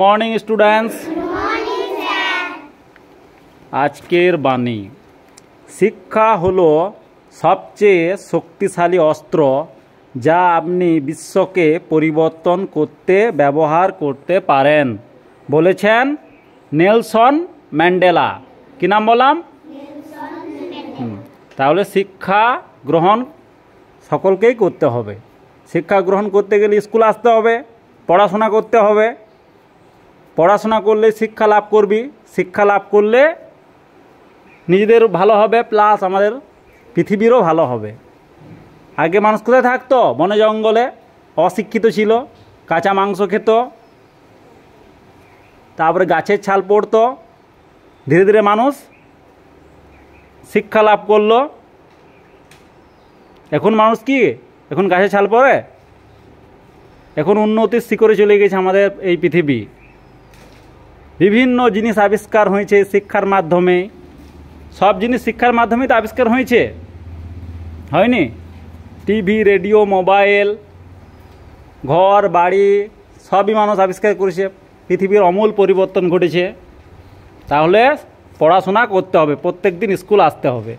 Morning students আজকের বাণী। শিক্ষা হলো সবচেয়ে শক্তিশালী অস্ত্র যা আপনি বিশ্বকে পরিবর্তন করতে ব্যবহার করতে পারেন। বলেছেন নেলসন ম্যান্ডেলা। কি নাম বললাম? তাহলে শিক্ষা গ্রহণ সকলকেই করতে হবে। শিক্ষা গ্রহণ করতে গেলে স্কুল আসতে হবে পড়াশোনা করতে হবে পড়াশোনা করলে শিক্ষা লাভ করবি, শিক্ষা লাভ করলে নিজেদের ভালো হবে প্লাস আমাদের পৃথিবীরও ভালো হবে। আগে মানুষ কোথায় থাকতো? বনে জঙ্গলে, অশিক্ষিত ছিল, কাঁচা মাংস খেত, তারপরে গাছের ছাল পড়তো, ধীরে ধীরে মানুষ শিক্ষা লাভ করল। এখন মানুষ কি? এখন গাছের ছাল পড়ে? এখন উন্নতির শিখরে চলে গেছে আমাদের এই পৃথিবী। বিভিন্ন জিনিস আবিষ্কার হয়েছে শিক্ষার মাধ্যমে। সব জিনিস শিক্ষার মাধ্যমেই তো আবিষ্কার হয়েছে। হয়নি? টিভি, রেডিও, মোবাইল, ঘর, বাড়ি, সবই মানুষ আবিষ্কার করেছে। পৃথিবীর অমূল পরিবর্তন ঘটেছে। তাহলে পড়াশোনা করতে হবে প্রত্যেক দিন স্কুল আসতে হবে।